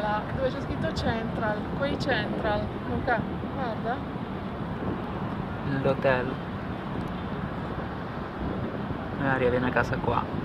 là, dove c'è scritto Central, quei Central. Luca, guarda. L'hotel. Maria viene a casa qua.